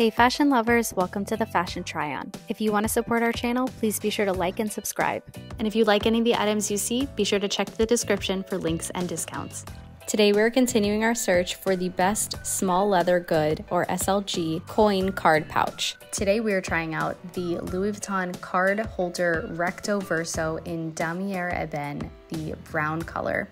Hey fashion lovers, welcome to the Fashion Try On. If you want to support our channel, please be sure to like and subscribe. And if you like any of the items you see, be sure to check the description for links and discounts. Today we're continuing our search for the best small leather good or SLG coin card pouch. Today we are trying out the Louis Vuitton card holder Recto Verso in Damier Ebene, the brown color.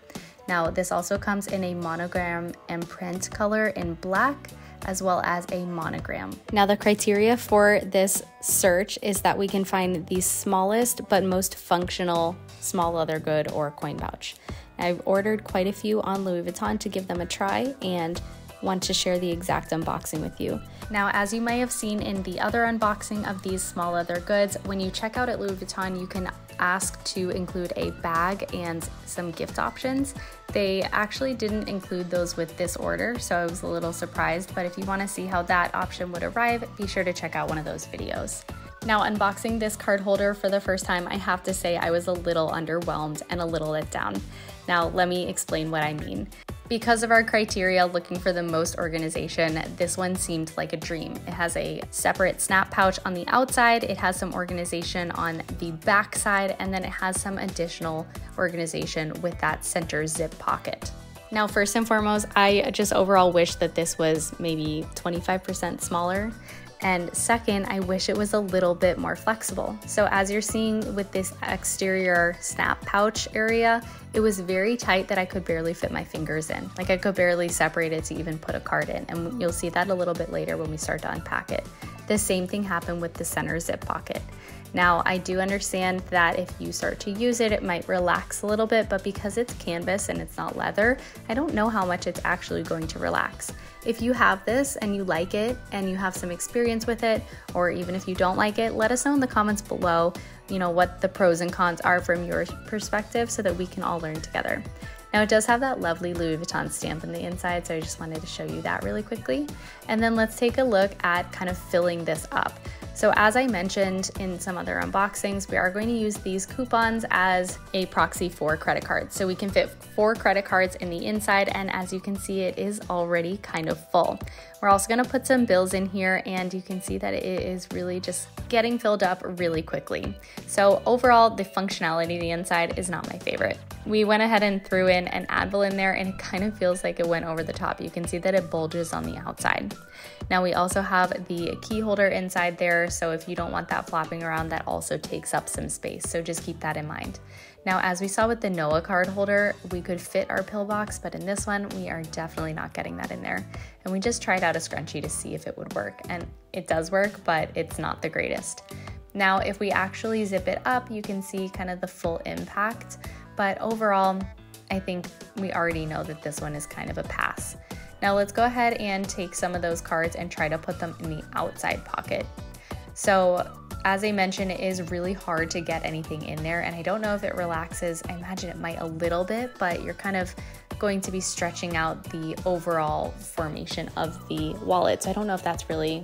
Now this also comes in a monogram imprint color in black as well as a monogram. Now, the criteria for this search is that we can find the smallest but most functional small leather good or coin pouch. I've ordered quite a few on Louis Vuitton to give them a try and want to share the exact unboxing with you. Now, as you may have seen in the other unboxing of these small leather goods, when you check out at Louis Vuitton, you can ask to include a bag and some gift options. They actually didn't include those with this order, so I was a little surprised, but if you wanna see how that option would arrive, be sure to check out one of those videos. Now, unboxing this card holder for the first time, I have to say I was a little underwhelmed and a little let down. Now, let me explain what I mean. Because of our criteria looking for the most organization, this one seemed like a dream. It has a separate snap pouch on the outside, it has some organization on the back side, and then it has some additional organization with that center zip pocket. Now, first and foremost, I just overall wish that this was maybe 25% smaller. And second, I wish it was a little bit more flexible. So as you're seeing with this exterior snap pouch area, it was very tight that I could barely fit my fingers in. Like I could barely separate it to even put a card in. And you'll see that a little bit later when we start to unpack it. The same thing happened with the center zip pocket. Now, I do understand that if you start to use it, it might relax a little bit, but because it's canvas and it's not leather, I don't know how much it's actually going to relax. If you have this and you like it and you have some experience with it, or even if you don't like it, let us know in the comments below, you know, what the pros and cons are from your perspective so that we can all learn together. Now it does have that lovely Louis Vuitton stamp on the inside, so I just wanted to show you that really quickly. And then let's take a look at kind of filling this up. So as I mentioned in some other unboxings, we are going to use these coupons as a proxy for credit cards. So we can fit four credit cards in the inside and as you can see, it is already kind of full. We're also gonna put some bills in here and you can see that it is really just getting filled up really quickly. So overall, the functionality of the inside is not my favorite. We went ahead and threw in an Advil in there and it kind of feels like it went over the top. You can see that it bulges on the outside. Now we also have the key holder inside there, so if you don't want that flopping around, that also takes up some space, so just keep that in mind. Now, as we saw with the Noah card holder, we could fit our pillbox, but in this one, we are definitely not getting that in there. And we just tried out a scrunchie to see if it would work, and it does work, but it's not the greatest. Now, if we actually zip it up, you can see kind of the full impact, but overall, I think we already know that this one is kind of a pass. Now let's go ahead and take some of those cards and try to put them in the outside pocket. So as I mentioned, it is really hard to get anything in there and I don't know if it relaxes. I imagine it might a little bit, but you're kind of going to be stretching out the overall formation of the wallet. So I don't know if that's really,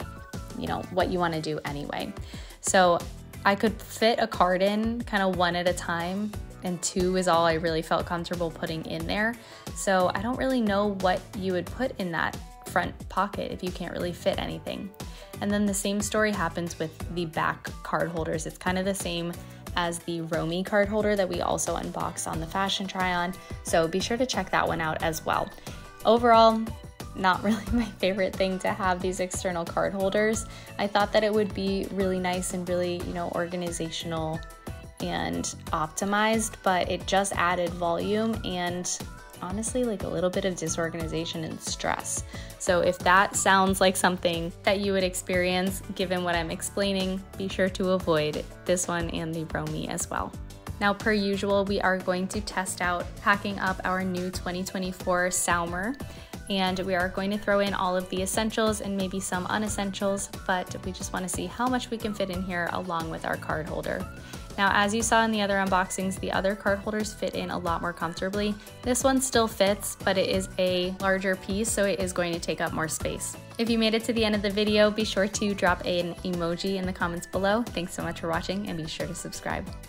you know, what you want to do anyway. So I could fit a card in kind of one at a time and two is all I really felt comfortable putting in there. So I don't really know what you would put in that front pocket if you can't really fit anything. And then the same story happens with the back card holders. It's kind of the same as the Romy card holder that we also unboxed on the fashion try on. So be sure to check that one out as well. Overall, not really my favorite thing to have these external card holders. I thought that it would be really nice and really, you know, organizational and optimized, but it just added volume and honestly like a little bit of disorganization and stress. So if that sounds like something that you would experience given what I'm explaining, be sure to avoid this one and the Romy as well. Now, per usual, we are going to test out packing up our new 2024 Alma and we are going to throw in all of the essentials and maybe some unessentials, but we just want to see how much we can fit in here along with our card holder. Now, as you saw in the other unboxings, the other card holders fit in a lot more comfortably. This one still fits, but it is a larger piece, so it is going to take up more space. If you made it to the end of the video, be sure to drop an emoji in the comments below. Thanks so much for watching and be sure to subscribe.